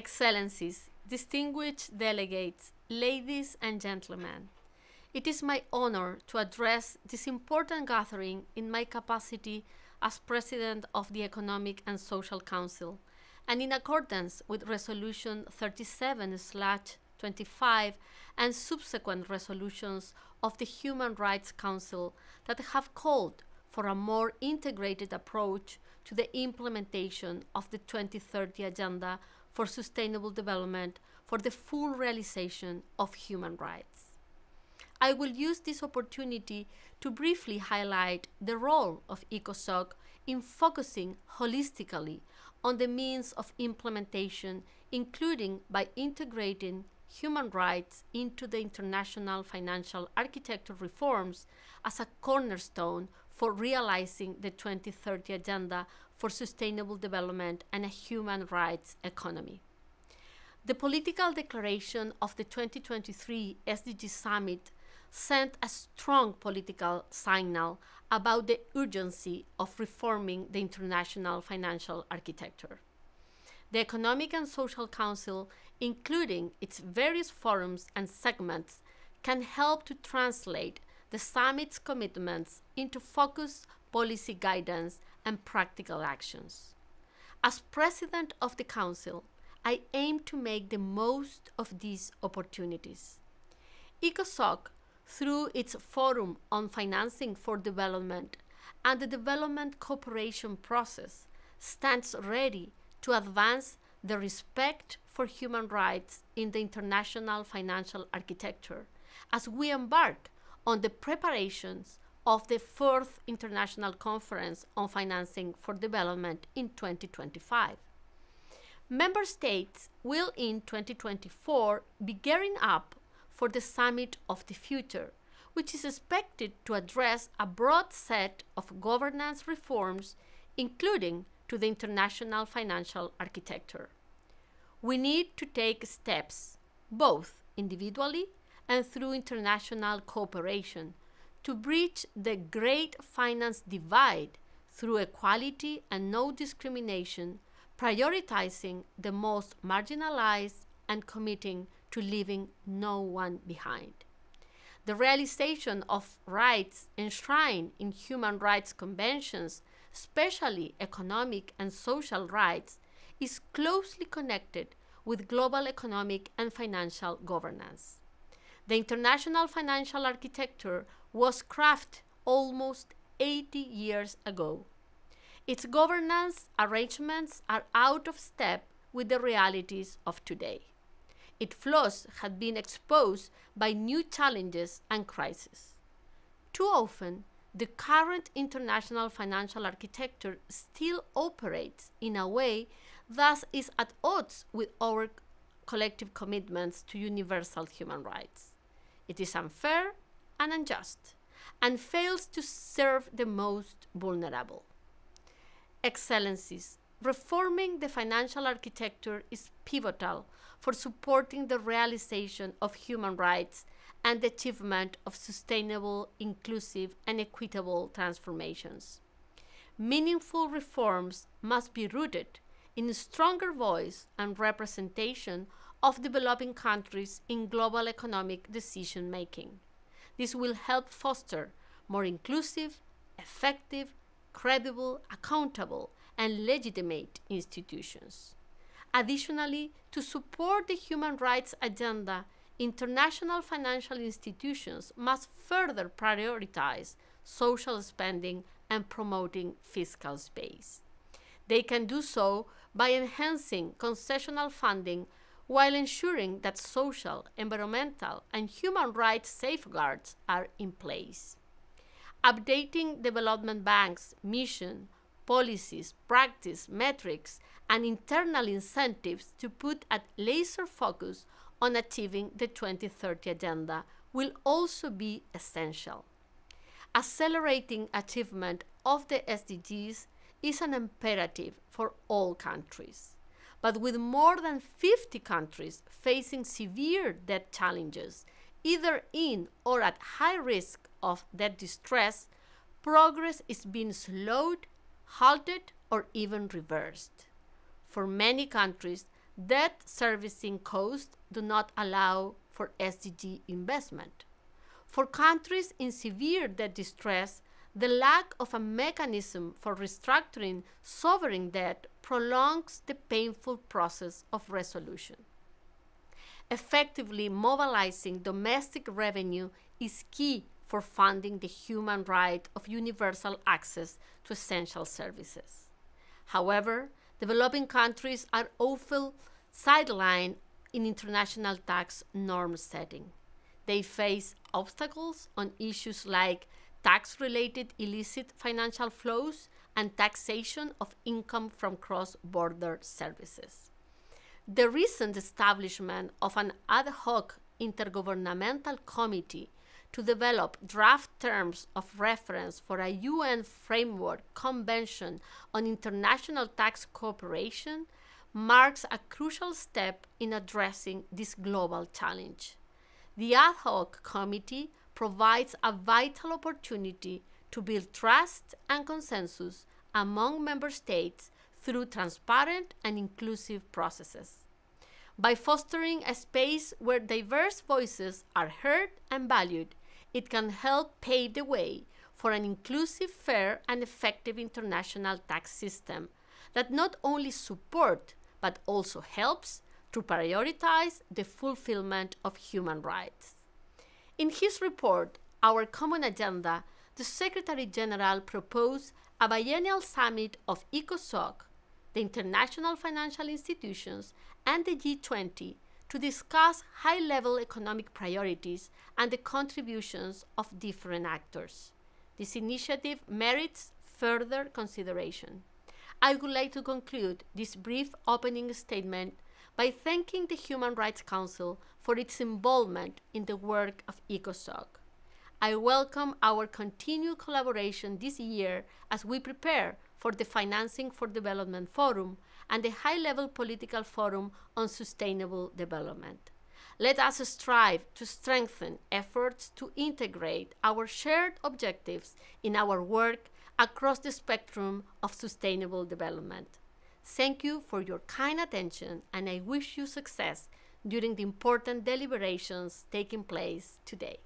Excellencies, distinguished delegates, ladies and gentlemen, it is my honor to address this important gathering in my capacity as President of the Economic and Social Council and in accordance with Resolution 37 25 and subsequent resolutions of the Human Rights Council that have called for a more integrated approach to the implementation of the 2030 Agenda for Sustainable Development for the full realization of human rights. I will use this opportunity to briefly highlight the role of ECOSOC in focusing holistically on the means of implementation, including by integrating human rights into the international financial architecture reforms as a cornerstone for realizing the 2030 Agenda for Sustainable Development and a Human Rights Economy. The political declaration of the 2023 SDG Summit sent a strong political signal about the urgency of reforming the international financial architecture. The Economic and Social Council, including its various forums and segments, can help to translate the summit's commitments into focused policy guidance and practical actions. As President of the Council, I aim to make the most of these opportunities. ECOSOC, through its Forum on Financing for Development and the Development Cooperation Process, stands ready to advance the respect for human rights in the international financial architecture as we embark on the preparations of the fourth International Conference on Financing for Development in 2025. Member states will in 2024 be gearing up for the Summit of the Future, which is expected to address a broad set of governance reforms, including to the international financial architecture. We need to take steps, both individually and through international cooperation, to bridge the great finance divide through equality and no discrimination, prioritizing the most marginalized and committing to leaving no one behind. The realization of rights enshrined in human rights conventions especially economic and social rights, is closely connected with global economic and financial governance. The international financial architecture was crafted almost 80 years ago. Its governance arrangements are out of step with the realities of today. Its flaws have been exposed by new challenges and crises. Too often, the current international financial architecture still operates in a way that is at odds with our collective commitments to universal human rights. It is unfair and unjust and fails to serve the most vulnerable. Excellencies, reforming the financial architecture is pivotal for supporting the realization of human rights and the achievement of sustainable, inclusive, and equitable transformations. Meaningful reforms must be rooted in stronger voice and representation of developing countries in global economic decision making. This will help foster more inclusive, effective, credible, accountable, and legitimate institutions. Additionally, to support the human rights agenda, international financial institutions must further prioritize social spending and promoting fiscal space. They can do so by enhancing concessional funding while ensuring that social, environmental, and human rights safeguards are in place. Updating development banks' mission, policies, practice, metrics, and internal incentives to put a laser focus on achieving the 2030 Agenda will also be essential. Accelerating achievement of the SDGs is an imperative for all countries. But with more than 50 countries facing severe debt challenges, either in or at high risk of debt distress, progress is being slowed, halted, or even reversed. For many countries, debt servicing costs do not allow for SDG investment. For countries in severe debt distress, the lack of a mechanism for restructuring sovereign debt prolongs the painful process of resolution. Effectively mobilizing domestic revenue is key for funding the human right of universal access to essential services. However, developing countries are often sidelined in international tax norm setting. They face obstacles on issues like tax related illicit financial flows and taxation of income from cross border services. The recent establishment of an ad hoc intergovernmental committee to develop draft terms of reference for a UN framework convention on international tax cooperation marks a crucial step in addressing this global challenge. The ad hoc committee provides a vital opportunity to build trust and consensus among member states through transparent and inclusive processes. By fostering a space where diverse voices are heard and valued, it can help pave the way for an inclusive, fair, and effective international tax system that not only supports but also helps to prioritize the fulfillment of human rights. In his report, Our Common Agenda, the Secretary General proposed a biennial summit of ECOSOC, the international financial institutions, and the G20 to discuss high level economic priorities and the contributions of different actors. This initiative merits further consideration. I would like to conclude this brief opening statement by thanking the Human Rights Council for its involvement in the work of ECOSOC. I welcome our continued collaboration this year as we prepare for the Financing for Development Forum and the High Level Political Forum on Sustainable Development. Let us strive to strengthen efforts to integrate our shared objectives in our work across the spectrum of sustainable development. Thank you for your kind attention, and I wish you success during the important deliberations taking place today.